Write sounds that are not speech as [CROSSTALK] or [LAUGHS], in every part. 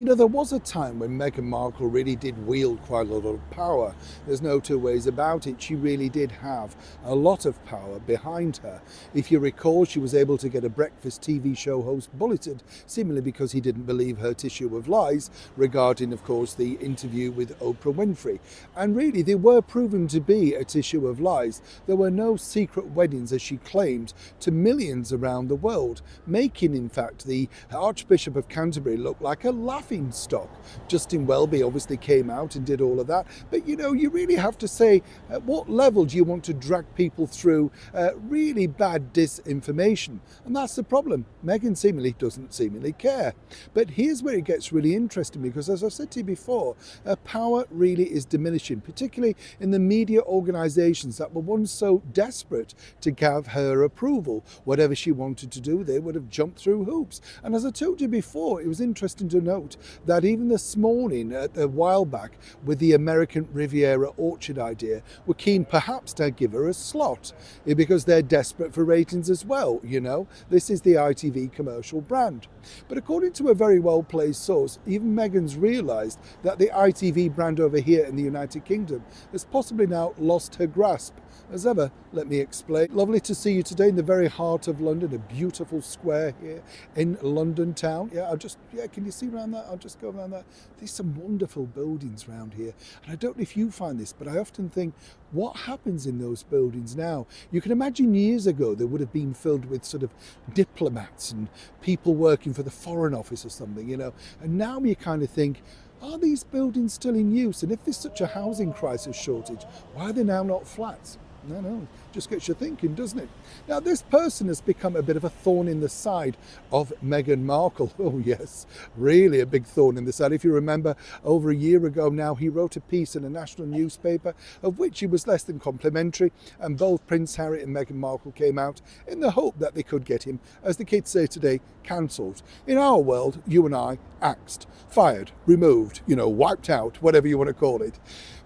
You know, there was a time when Meghan Markle really did wield quite a lot of power. There's no two ways about it. She really did have a lot of power behind her. If you recall, she was able to get a breakfast TV show host bulleted, seemingly because he didn't believe her tissue of lies regarding, of course, the interview with Oprah Winfrey. And really, they were proven to be a tissue of lies. There were no secret weddings, as she claimed, to millions around the world, making, in fact, the Archbishop of Canterbury look like a laugh laughing stock. Justin Welby obviously came out and did all of that. But you know, you really have to say at what level do you want to drag people through uh, really bad disinformation? And that's the problem. Meghan seemingly doesn't seemingly care. But here's where it gets really interesting because, as I said to you before, her power really is diminishing, particularly in the media organisations that were once so desperate to give her approval. Whatever she wanted to do, they would have jumped through hoops. And as I told you before, it was interesting to note that even this morning, uh, a while back, with the American Riviera Orchard idea, were keen perhaps to give her a slot eh, because they're desperate for ratings as well. You know, this is the ITV commercial brand. But according to a very well placed source, even Meghan's realised that the ITV brand over here in the United Kingdom has possibly now lost her grasp. As ever, let me explain. Lovely to see you today in the very heart of London, a beautiful square here in London town. Yeah, I'll just, yeah, can you see around that? I'll just go around that. There's some wonderful buildings around here. And I don't know if you find this, but I often think, what happens in those buildings now? You can imagine years ago they would have been filled with sort of diplomats and people working for the Foreign Office or something, you know. And now you kind of think, are these buildings still in use? And if there's such a housing crisis shortage, why are they now not flats? No, no, just gets you thinking, doesn't it? Now, this person has become a bit of a thorn in the side of Meghan Markle. [LAUGHS] Oh, yes, really a big thorn in the side. If you remember, over a year ago now, he wrote a piece in a national newspaper of which he was less than complimentary, and both Prince Harry and Meghan Markle came out in the hope that they could get him, as the kids say today, cancelled. In our world, you and I, axed, fired, removed, you know, wiped out, whatever you want to call it.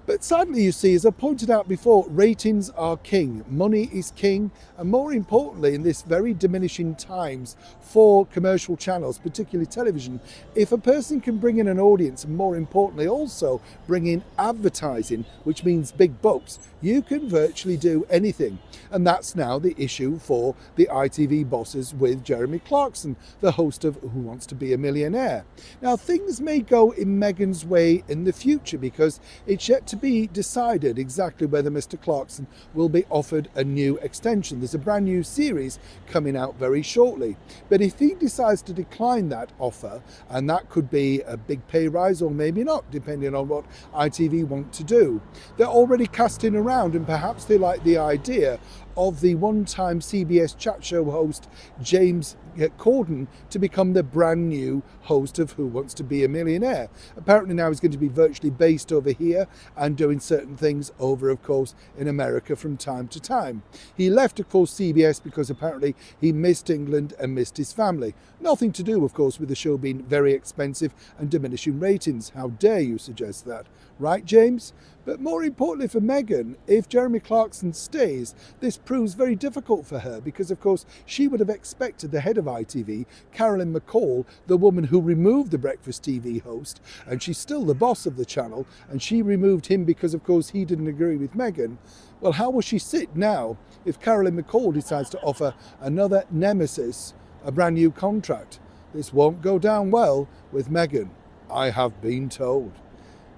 But sadly, you see, as I pointed out before, ratings are king. Money is king. And more importantly, in this very diminishing times for commercial channels, particularly television, if a person can bring in an audience and more importantly also bring in advertising, which means big bucks, you can virtually do anything. And that's now the issue for the ITV bosses with Jeremy Clarkson, the host of Who Wants to Be a Millionaire. Now, things may go in Meghan's way in the future because it's yet to be decided exactly whether Mr. Clarkson will be offered a new extension. There's a brand new series coming out very shortly. But if he decides to decline that offer, and that could be a big pay rise or maybe not, depending on what ITV want to do, they're already casting around and perhaps they like the idea of the one-time CBS chat show host James uh, Corden to become the brand new host of Who Wants to Be a Millionaire. Apparently now he's going to be virtually based over here and doing certain things over, of course, in America from time to time. He left, of course, CBS because apparently he missed England and missed his family. Nothing to do, of course, with the show being very expensive and diminishing ratings. How dare you suggest that? Right, James? But more importantly for Meghan, if Jeremy Clarkson stays, this proves very difficult for her because, of course, she would have expected the head of ITV, Carolyn McCall, the woman who removed the breakfast TV host, and she's still the boss of the channel, and she removed him because, of course, he didn't agree with Meghan. Well, how will she sit now if Carolyn McCall decides to offer another nemesis a brand new contract? This won't go down well with Meghan, I have been told.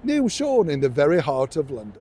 Neil Sean in the very heart of London.